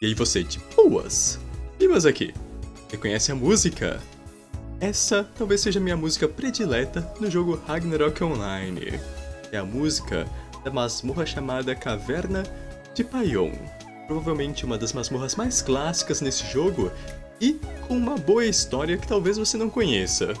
E aí você, de boas? Vimas aqui. Reconhece a música? Essa talvez seja a minha música predileta no jogo Ragnarok Online. É a música da masmorra chamada Caverna de Payon. Provavelmente uma das masmorras mais clássicas nesse jogo e com uma boa história que talvez você não conheça.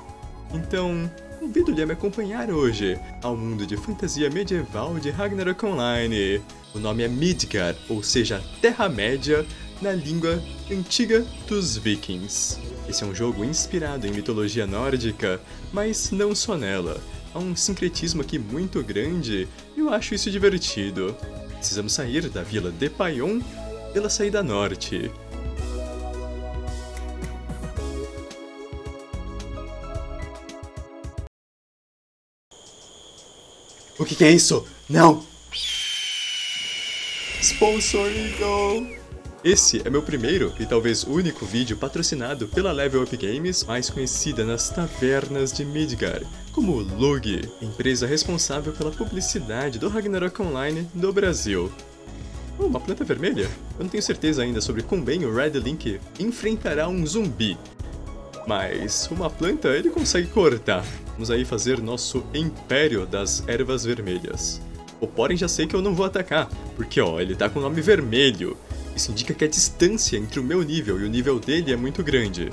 Então, convido-lhe a me acompanhar hoje ao mundo de fantasia medieval de Ragnarok Online. O nome é Midgard, ou seja, Terra-média, na língua antiga dos vikings. Esse é um jogo inspirado em mitologia nórdica, mas não só nela. Há um sincretismo aqui muito grande e eu acho isso divertido. Precisamos sair da vila de Payon pela saída norte. O que, que é isso? Não! Sponsor Eagle! Esse é meu primeiro e talvez único vídeo patrocinado pela Level Up Games, mais conhecida nas tavernas de Midgard, como Lug, empresa responsável pela publicidade do Ragnarok Online no Brasil. Oh, uma planta vermelha? Eu não tenho certeza ainda sobre como bem o Red Link enfrentará um zumbi. Mas uma planta ele consegue cortar. Vamos aí fazer nosso império das ervas vermelhas. O porém já sei que eu não vou atacar, porque ó, ele tá com o nome vermelho. Isso indica que a distância entre o meu nível e o nível dele é muito grande.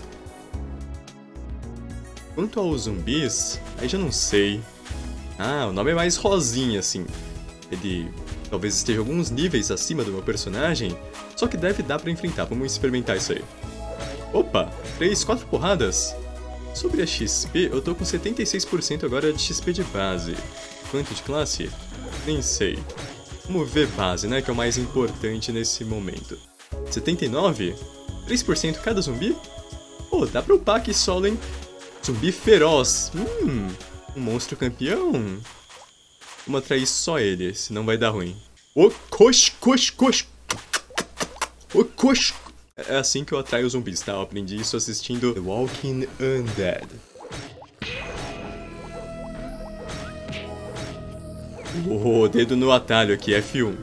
Quanto aos zumbis, aí já não sei. Ah, o nome é mais rosinha assim. Ele talvez esteja alguns níveis acima do meu personagem, só que deve dar pra enfrentar. Vamos experimentar isso aí. Opa, 3, 4 porradas. Sobre a XP, eu tô com 76% agora de XP de base. Quanto de classe? Nem sei. Vamos ver base, né? Que é o mais importante nesse momento. 79? 3% cada zumbi? Pô, dá pra upar aqui solo, hein? Zumbi feroz. Hum, um monstro campeão. Vamos atrair só ele, senão vai dar ruim. O cox, cox, cox. O cox. É assim que eu atraio os zumbis, tá? Eu aprendi isso assistindo The Walking Undead. Oh, dedo no atalho aqui, F1.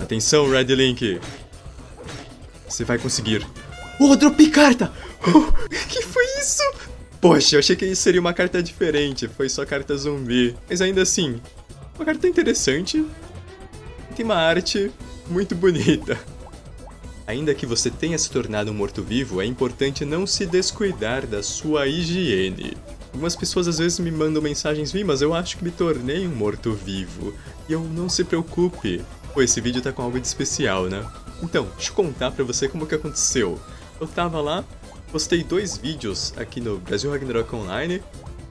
Atenção, Red Link. Você vai conseguir. Oh, dropei carta! Oh, que foi isso? Poxa, eu achei que seria uma carta diferente. Foi só carta zumbi. Mas ainda assim, uma carta interessante. Tem uma arte muito bonita. Ainda que você tenha se tornado um morto-vivo, é importante não se descuidar da sua higiene. Algumas pessoas às vezes me mandam mensagens, vi, mas eu acho que me tornei um morto-vivo. E eu não se preocupe. Pô, esse vídeo tá com algo de especial, né? Então, deixa eu contar pra você como que aconteceu. Eu tava lá, postei dois vídeos aqui no Brasil Ragnarok Online,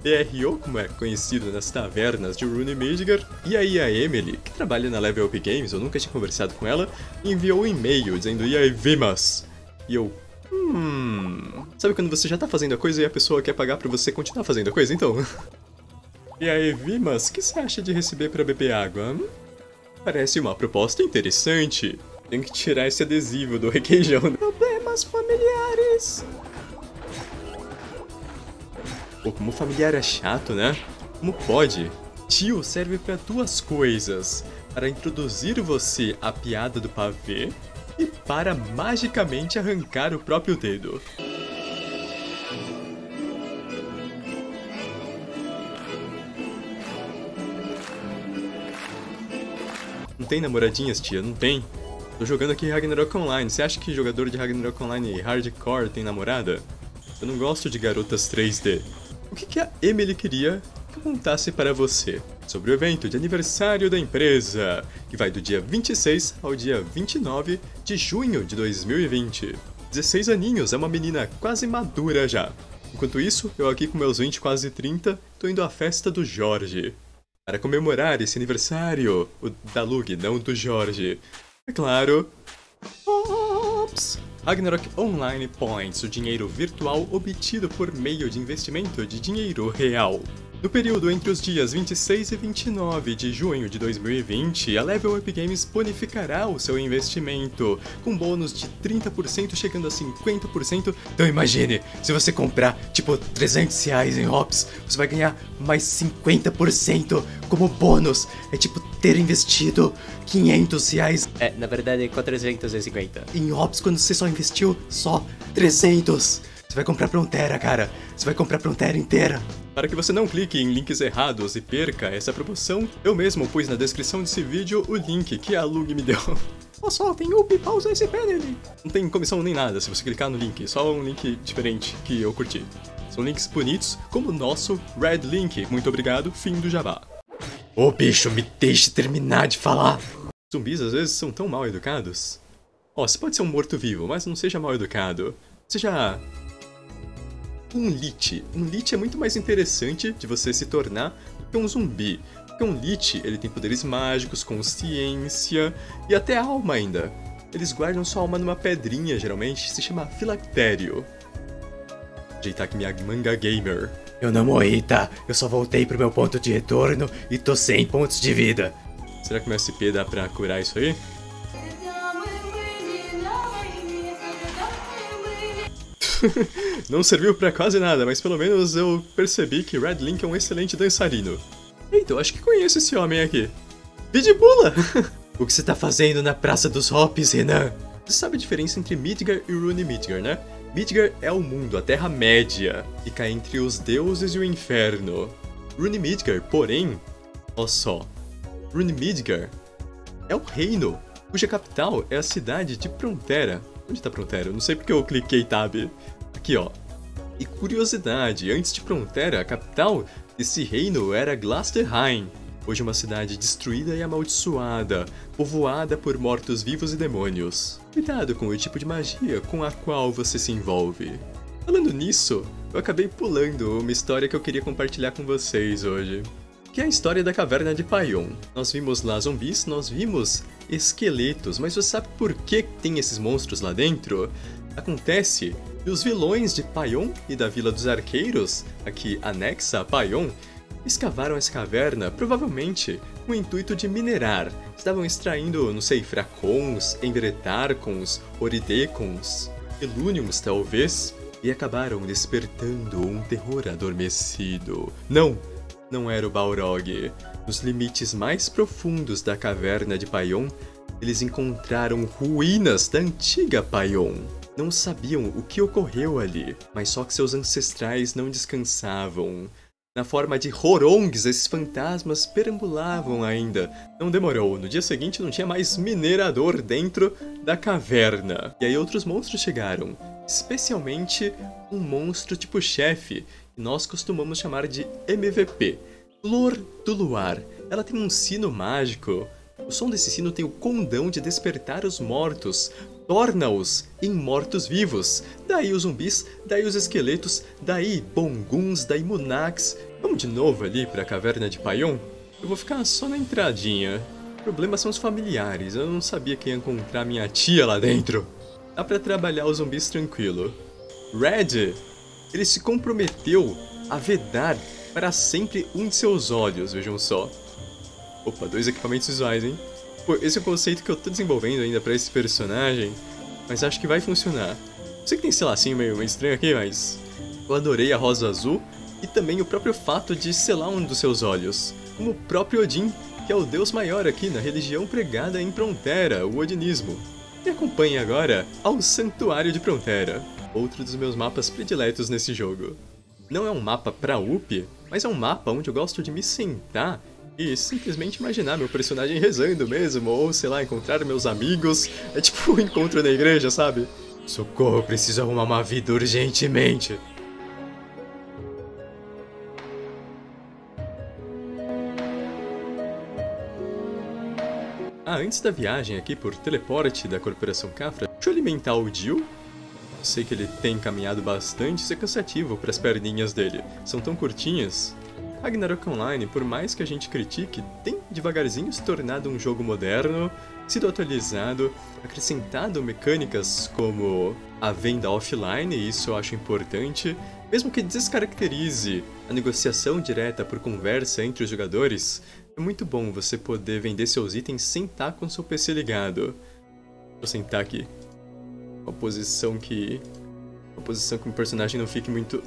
BRO, como é conhecido nas tavernas de Rune Midgard, e aí a Emily, que trabalha na Level Up Games, eu nunca tinha conversado com ela, enviou um e-mail dizendo, e aí, Vimas? E eu, hum... Sabe quando você já tá fazendo a coisa e a pessoa quer pagar pra você continuar fazendo a coisa, então? e aí, Vimas, o que você acha de receber pra beber água? Hum? Parece uma proposta interessante. Tenho que tirar esse adesivo do requeijão. Problemas familiares. Pô, como familiar é chato, né? Como pode? Tio serve para duas coisas: para introduzir você à piada do pavê e para magicamente arrancar o próprio dedo. Não tem namoradinhas, tia? Não tem. Tô jogando aqui Ragnarok Online. Você acha que jogador de Ragnarok Online hardcore tem namorada? Eu não gosto de garotas 3D. O que, a Emily queria que contasse para você sobre o evento de aniversário da empresa, que vai do dia 26 ao dia 29 de junho de 2020. 16 aninhos, é uma menina quase madura já. Enquanto isso, eu aqui com meus 20, quase 30, tô indo à festa do Jorge. Para comemorar esse aniversário, o da Lug, não do Jorge. É claro. Ops! Ragnarok Online Points, o dinheiro virtual obtido por meio de investimento de dinheiro real. No período entre os dias 26 e 29 de junho de 2020, a Level Up Games bonificará o seu investimento, com bônus de 30% chegando a 50%. Então imagine, se você comprar tipo 300 reais em Hops, você vai ganhar mais 50% como bônus. É tipo ter investido 500 reais. É, na verdade é 450. Em Hops quando você só investiu só 300. Você vai comprar Prontera, cara. Você vai comprar Prontera inteira. Para que você não clique em links errados e perca essa promoção, eu mesmo pus na descrição desse vídeo o link que a Lug me deu. Olha só, tem up, pausa SP nele. Não tem comissão nem nada se você clicar no link, só um link diferente que eu curti. São links bonitos, como o nosso Red Link. Muito obrigado, fim do jabá. Ô oh, bicho, me deixe terminar de falar. Zumbis às vezes são tão mal educados. Ó, oh, você pode ser um morto-vivo, mas não seja mal educado. Seja um lich. Um lich é muito mais interessante de você se tornar do que um zumbi. Porque um lich, ele tem poderes mágicos, consciência e até alma ainda. Eles guardam sua alma numa pedrinha, geralmente, se chama filactério. Ajeitar aqui minha manga gamer. Eu não morri, tá? Eu só voltei pro meu ponto de retorno e tô sem pontos de vida. Será que meu SP dá pra curar isso aí? não serviu para quase nada, mas pelo menos eu percebi que Red Link é um excelente dançarino. Então acho que conheço esse homem aqui. Pula! o que você tá fazendo na Praça dos Hops, Renan? Você sabe a diferença entre Midgar e Rune Midgar, né? Midgar é o mundo, a Terra-média, fica entre os deuses e o inferno. Rune Midgar, porém, ó só, Rune Midgar é o reino, cuja capital é a cidade de Prontera, Onde tá Prontera? Eu não sei porque eu cliquei tab. Aqui, ó. E curiosidade, antes de Prontera, a capital desse reino era Glasterheim, hoje uma cidade destruída e amaldiçoada, povoada por mortos-vivos e demônios. Cuidado com o tipo de magia com a qual você se envolve. Falando nisso, eu acabei pulando uma história que eu queria compartilhar com vocês hoje que é a história da caverna de Payon. Nós vimos lá zumbis, nós vimos esqueletos, mas você sabe por que tem esses monstros lá dentro? Acontece que os vilões de Payon e da Vila dos Arqueiros, aqui anexa a Payon, escavaram essa caverna provavelmente com o intuito de minerar. Estavam extraindo, não sei, fracons, enveretarcons, oridecons, eluniums talvez, e acabaram despertando um terror adormecido. Não, não era o Balrog. Nos limites mais profundos da caverna de Payon, eles encontraram ruínas da antiga Payon. Não sabiam o que ocorreu ali, mas só que seus ancestrais não descansavam. Na forma de Horongs, esses fantasmas perambulavam ainda. Não demorou, no dia seguinte não tinha mais minerador dentro da caverna. E aí outros monstros chegaram, especialmente um monstro tipo chefe, nós costumamos chamar de MVP. Flor do Luar. Ela tem um sino mágico. O som desse sino tem o condão de despertar os mortos, torna-os em mortos-vivos. Daí os zumbis, daí os esqueletos, daí bonguns, daí munax. Vamos de novo ali para a caverna de Payon? Eu vou ficar só na entradinha. O problema são os familiares, eu não sabia que ia encontrar minha tia lá dentro. Dá pra trabalhar os zumbis tranquilo. Red ele se comprometeu a vedar para sempre um de seus olhos, vejam só. Opa, dois equipamentos visuais, hein? Pô, esse é o conceito que eu tô desenvolvendo ainda para esse personagem, mas acho que vai funcionar. Sei que tem esse lacinho meio, estranho aqui, mas eu adorei a rosa azul e também o próprio fato de selar um dos seus olhos, como o próprio Odin, que é o deus maior aqui na religião pregada em Prontera, o Odinismo. Me acompanhe agora ao Santuário de Prontera outro dos meus mapas prediletos nesse jogo. Não é um mapa pra UP, mas é um mapa onde eu gosto de me sentar e simplesmente imaginar meu personagem rezando mesmo, ou sei lá, encontrar meus amigos. É tipo um encontro na igreja, sabe? Socorro, preciso arrumar uma vida urgentemente. Ah, antes da viagem aqui por teleporte da Corporação Cafra, deixa eu alimentar o Jill Sei que ele tem caminhado bastante, isso é cansativo para as perninhas dele. São tão curtinhas. Ragnarok Online, por mais que a gente critique, tem devagarzinho se tornado um jogo moderno, sido atualizado, acrescentado mecânicas como a venda offline, e isso eu acho importante, Mesmo que descaracterize a negociação direta por conversa entre os jogadores, é muito bom você poder vender seus itens sem estar com seu PC ligado. Vou sentar aqui. Uma posição que. Uma posição que o personagem não fique muito.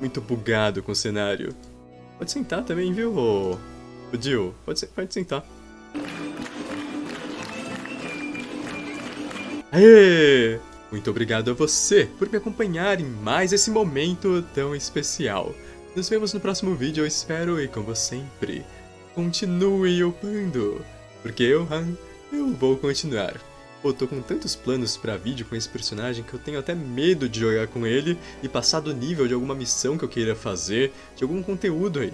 muito bugado com o cenário. Pode sentar também, viu, o, Jill? Pode, pode sentar. Aê! Muito obrigado a você por me acompanhar em mais esse momento tão especial. Nos vemos no próximo vídeo, eu espero, e como sempre, continue upando, porque eu, eu vou continuar. Pô, tô com tantos planos pra vídeo com esse personagem que eu tenho até medo de jogar com ele e passar do nível de alguma missão que eu queira fazer, de algum conteúdo aí.